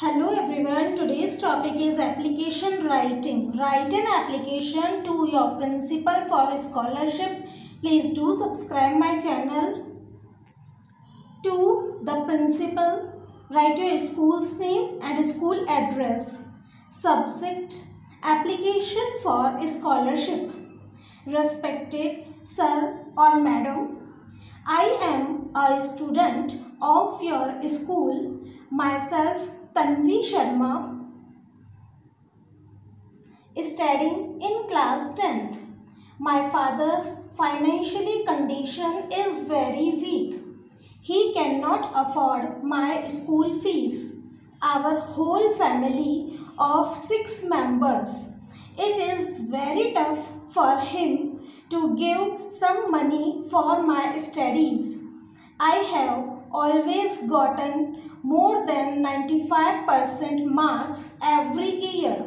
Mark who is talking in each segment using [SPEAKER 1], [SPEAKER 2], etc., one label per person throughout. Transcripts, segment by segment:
[SPEAKER 1] Hello everyone, today's topic is application writing. Write an application to your principal for scholarship. Please do subscribe my channel. To the principal, write your school's name and school address. Subject, application for scholarship. Respected sir or madam, I am a student of your school. Myself Tanvi Sharma studying in class 10th. My father's financially condition is very weak. He cannot afford my school fees. Our whole family of six members. It is very tough for him to give some money for my studies. I have always gotten more than 95% marks every year.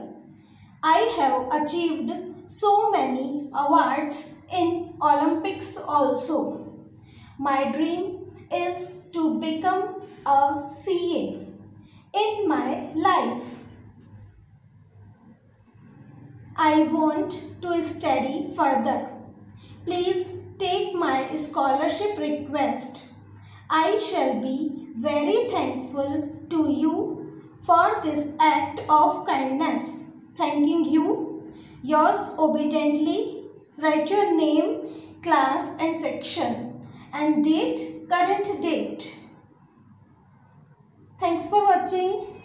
[SPEAKER 1] I have achieved so many awards in Olympics also. My dream is to become a CA in my life. I want to study further. Please take my scholarship request. I shall be very thankful to you for this act of kindness. Thanking you. Yours obediently. Write your name, class and section and date, current date. Thanks for watching.